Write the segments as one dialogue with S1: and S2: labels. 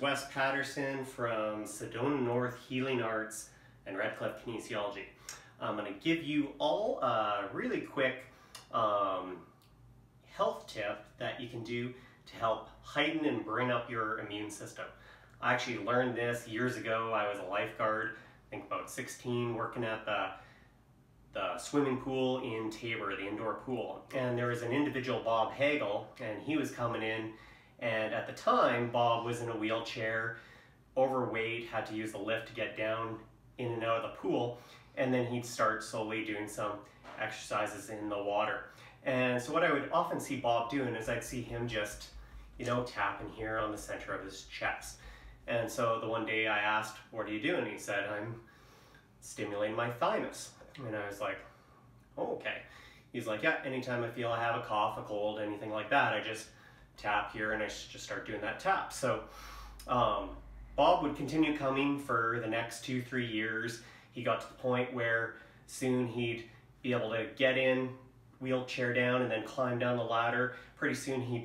S1: Wes Patterson from Sedona North Healing Arts and Redcliff Kinesiology. I'm going to give you all a really quick um, health tip that you can do to help heighten and bring up your immune system. I actually learned this years ago. I was a lifeguard, I think about 16, working at the the swimming pool in Tabor, the indoor pool. And there was an individual, Bob Hagel, and he was coming in and at the time, Bob was in a wheelchair, overweight, had to use the lift to get down in and out of the pool. And then he'd start slowly doing some exercises in the water. And so what I would often see Bob doing is I'd see him just, you know, tapping here on the center of his chest. And so the one day I asked, what are you doing? He said, I'm stimulating my thymus. And I was like, oh, okay. He's like, yeah, anytime I feel I have a cough, a cold, anything like that, I just tap here and I should just start doing that tap. So um, Bob would continue coming for the next two, three years. He got to the point where soon he'd be able to get in, wheelchair down, and then climb down the ladder. Pretty soon he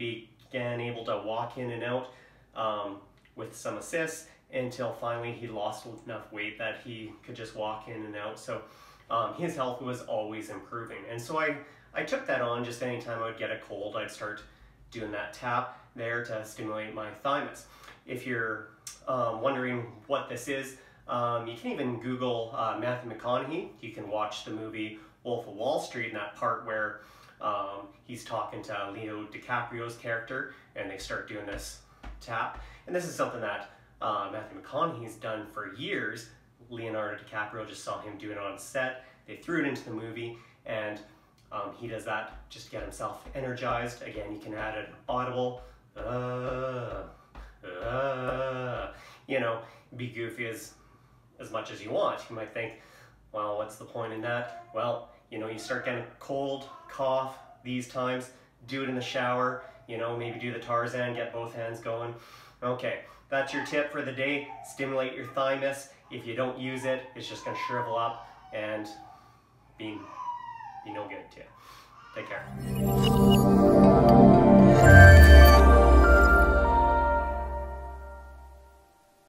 S1: began able to walk in and out um, with some assists until finally he lost enough weight that he could just walk in and out. So um, his health was always improving. And so I, I took that on just anytime I would get a cold, I'd start doing that tap there to stimulate my thymus. If you're um, wondering what this is, um, you can even Google uh, Matthew McConaughey. You can watch the movie Wolf of Wall Street in that part where um, he's talking to Leo DiCaprio's character and they start doing this tap. And this is something that uh, Matthew McConaughey's done for years. Leonardo DiCaprio just saw him do it on set. They threw it into the movie and um, he does that just to get himself energized. Again, you can add an audible, uh, uh, you know, be goofy as, as much as you want. You might think, well, what's the point in that? Well, you know, you start getting cold, cough these times, do it in the shower, you know, maybe do the Tarzan, get both hands going. Okay, that's your tip for the day. Stimulate your thymus. If you don't use it, it's just gonna shrivel up and being be no good to you. Take care.